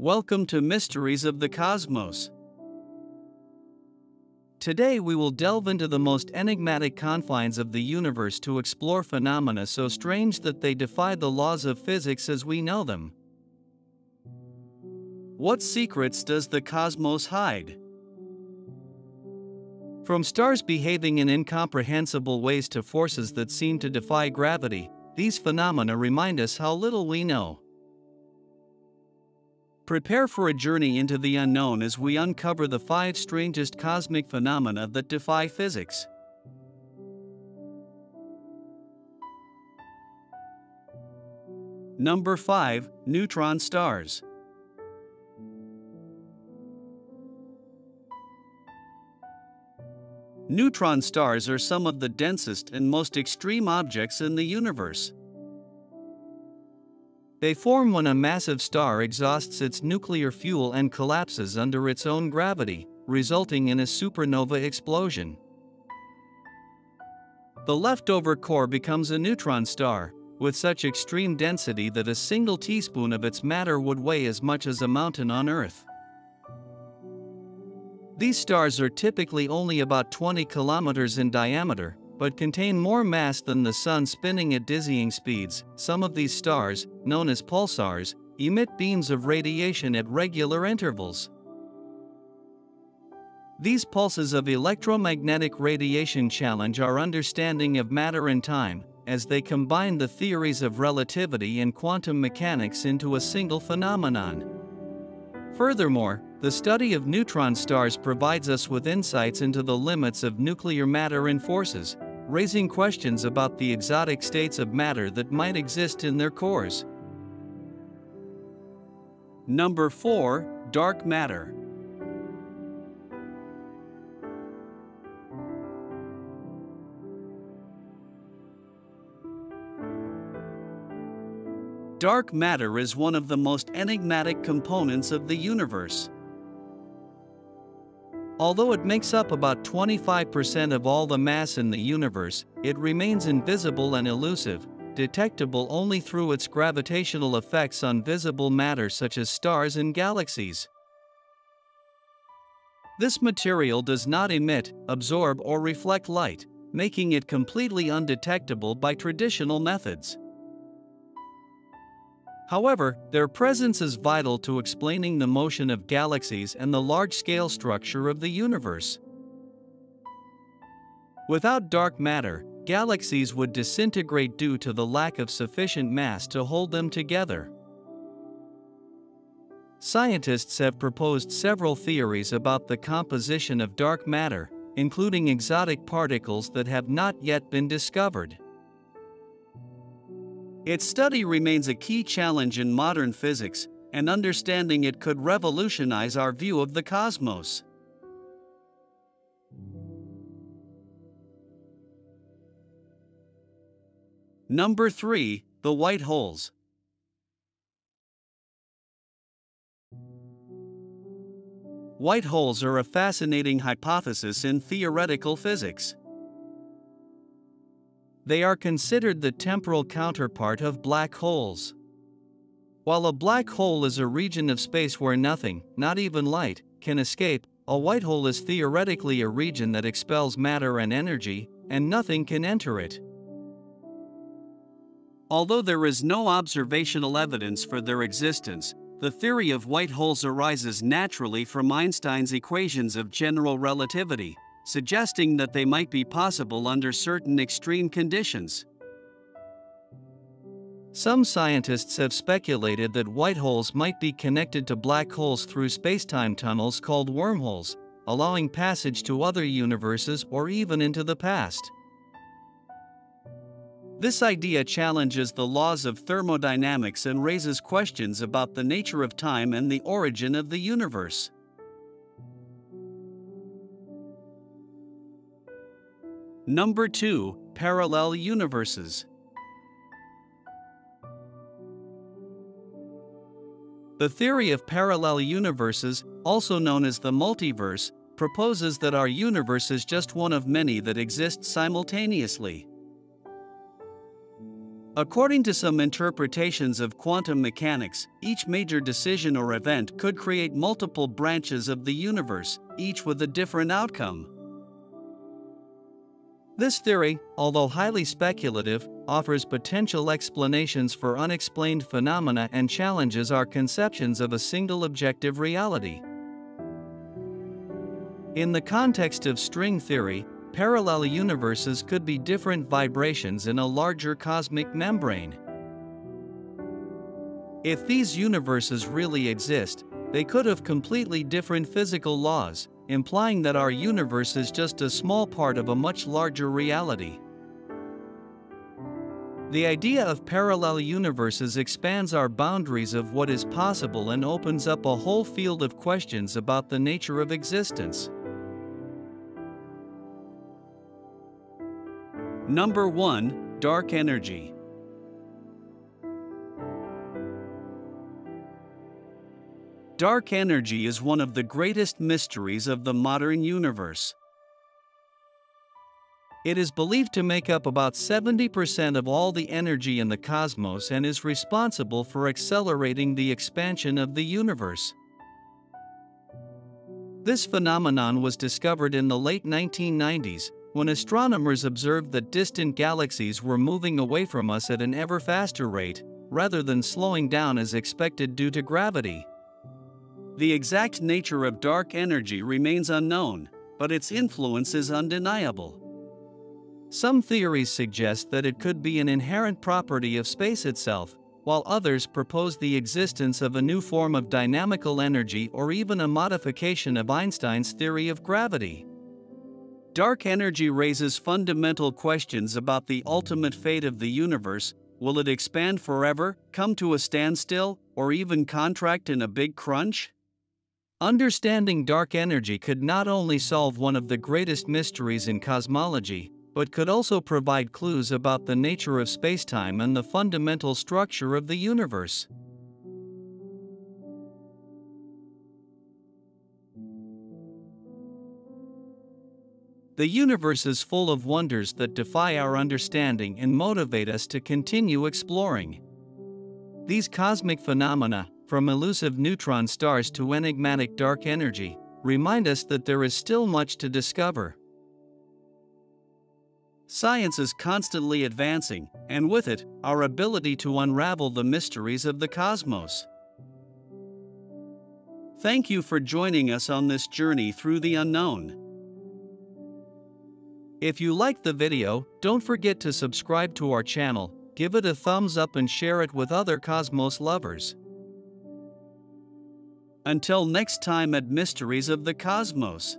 Welcome to Mysteries of the Cosmos. Today we will delve into the most enigmatic confines of the universe to explore phenomena so strange that they defy the laws of physics as we know them. What secrets does the cosmos hide? From stars behaving in incomprehensible ways to forces that seem to defy gravity, these phenomena remind us how little we know. Prepare for a journey into the unknown as we uncover the five strangest cosmic phenomena that defy physics. Number 5 Neutron Stars. Neutron stars are some of the densest and most extreme objects in the universe. They form when a massive star exhausts its nuclear fuel and collapses under its own gravity, resulting in a supernova explosion. The leftover core becomes a neutron star, with such extreme density that a single teaspoon of its matter would weigh as much as a mountain on Earth. These stars are typically only about 20 kilometers in diameter, but contain more mass than the Sun spinning at dizzying speeds. Some of these stars, known as pulsars, emit beams of radiation at regular intervals. These pulses of electromagnetic radiation challenge our understanding of matter and time, as they combine the theories of relativity and quantum mechanics into a single phenomenon. Furthermore, the study of neutron stars provides us with insights into the limits of nuclear matter and forces, raising questions about the exotic states of matter that might exist in their cores. Number 4 Dark Matter. Dark matter is one of the most enigmatic components of the universe. Although it makes up about 25% of all the mass in the universe, it remains invisible and elusive, detectable only through its gravitational effects on visible matter such as stars and galaxies. This material does not emit, absorb, or reflect light, making it completely undetectable by traditional methods. However, their presence is vital to explaining the motion of galaxies and the large-scale structure of the universe. Without dark matter, galaxies would disintegrate due to the lack of sufficient mass to hold them together. Scientists have proposed several theories about the composition of dark matter, including exotic particles that have not yet been discovered. Its study remains a key challenge in modern physics, and understanding it could revolutionize our view of the cosmos. Number 3 The White Holes. White holes are a fascinating hypothesis in theoretical physics. They are considered the temporal counterpart of black holes. While a black hole is a region of space where nothing, not even light, can escape, a white hole is theoretically a region that expels matter and energy, and nothing can enter it. Although there is no observational evidence for their existence, the theory of white holes arises naturally from Einstein's equations of general relativity suggesting that they might be possible under certain extreme conditions. Some scientists have speculated that white holes might be connected to black holes through spacetime tunnels called wormholes, allowing passage to other universes or even into the past. This idea challenges the laws of thermodynamics and raises questions about the nature of time and the origin of the universe. Number 2 Parallel Universes. The theory of parallel universes, also known as the multiverse, proposes that our universe is just one of many that exist simultaneously. According to some interpretations of quantum mechanics, each major decision or event could create multiple branches of the universe, each with a different outcome. This theory, although highly speculative, offers potential explanations for unexplained phenomena and challenges our conceptions of a single objective reality. In the context of string theory, parallel universes could be different vibrations in a larger cosmic membrane. If these universes really exist, they could have completely different physical laws, implying that our universe is just a small part of a much larger reality. The idea of parallel universes expands our boundaries of what is possible and opens up a whole field of questions about the nature of existence. Number 1 Dark Energy Dark energy is one of the greatest mysteries of the modern universe. It is believed to make up about 70% of all the energy in the cosmos and is responsible for accelerating the expansion of the universe. This phenomenon was discovered in the late 1990s when astronomers observed that distant galaxies were moving away from us at an ever faster rate, rather than slowing down as expected due to gravity. The exact nature of dark energy remains unknown, but its influence is undeniable. Some theories suggest that it could be an inherent property of space itself, while others propose the existence of a new form of dynamical energy or even a modification of Einstein's theory of gravity. Dark energy raises fundamental questions about the ultimate fate of the universe will it expand forever, come to a standstill, or even contract in a big crunch? Understanding dark energy could not only solve one of the greatest mysteries in cosmology, but could also provide clues about the nature of spacetime and the fundamental structure of the universe. The universe is full of wonders that defy our understanding and motivate us to continue exploring. These cosmic phenomena, from elusive neutron stars to enigmatic dark energy, remind us that there is still much to discover. Science is constantly advancing, and with it, our ability to unravel the mysteries of the cosmos. Thank you for joining us on this journey through the unknown. If you liked the video, don't forget to subscribe to our channel, give it a thumbs up and share it with other Cosmos lovers. Until next time at Mysteries of the Cosmos.